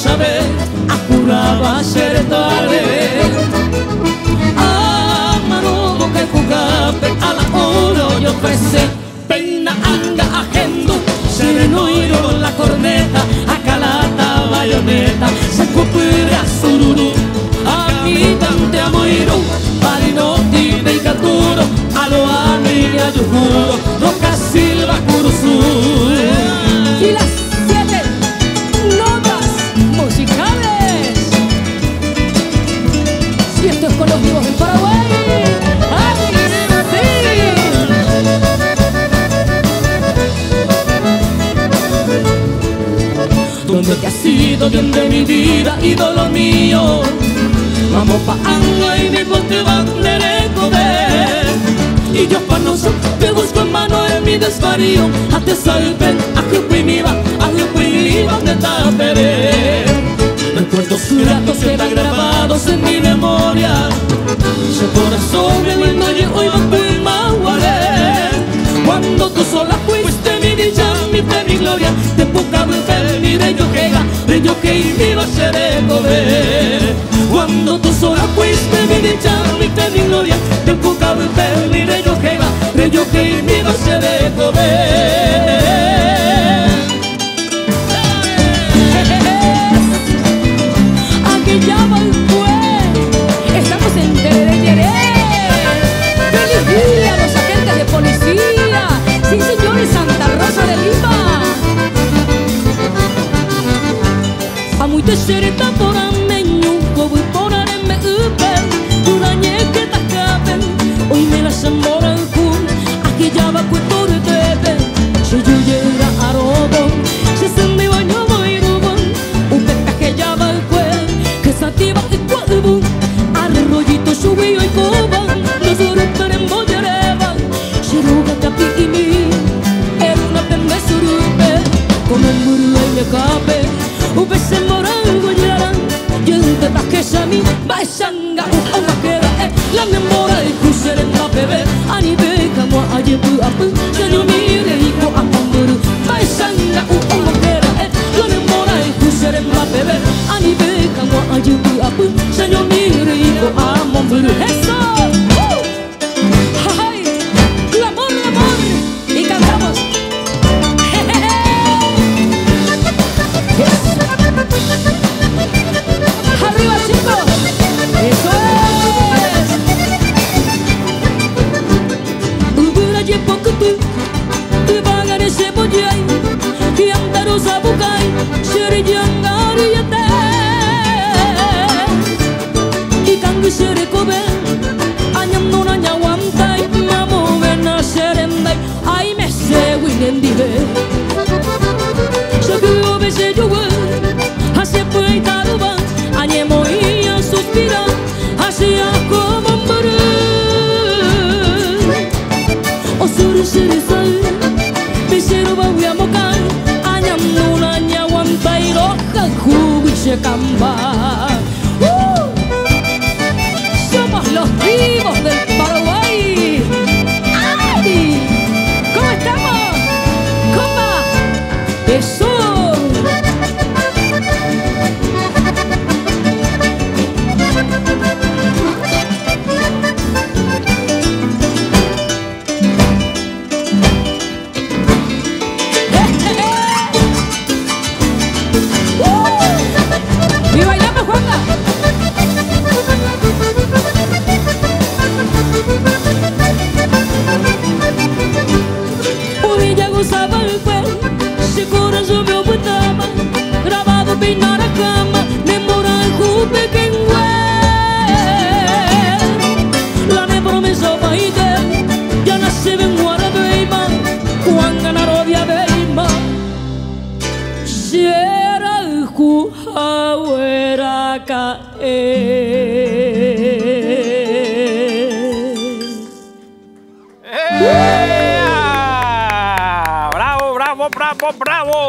saber, apuraba a ser tarde. sido bien de mi vida, y ídolo mío. Mamo pa anga y mi bote va de Y yo pa no te busco en mano en mi desvarío. A te salven, a que huiniva, a que huiniva de tapere. Recuerdos gratos quedan grabados en mi memoria. Se corazón me lindo y hoy va a Cuando tú sola fuiste mi dicha, mi fe, mi gloria, te puedo ver, mi bello que io che il ser sarei come cuando tú sola fuiste mi dicha mi fai gloria te del cucavo muy te sereta por ameño Como y por areme upen Una ñeque tacapen Hoy me la sambora el kun Aquella va Kesa mi ba esan gau amakera e eh. La memora Ani beka moa ajebu apu. Zeno mire iko apamuru. Ba esan gau amakera e eh. La memora ikuseren da bebe Ani beka moa ajebu apu. mube Anyam nuna nyawantai ma mube na serendai Ai me se winen dibe Shoku obe se yuwe Hase pui taruba Anyemo ia suspira Hase ako mamburu Osuru shiri sai Bishiru ba uya mokai Anyam nuna nyawantai Roha kubi se kambai bravo!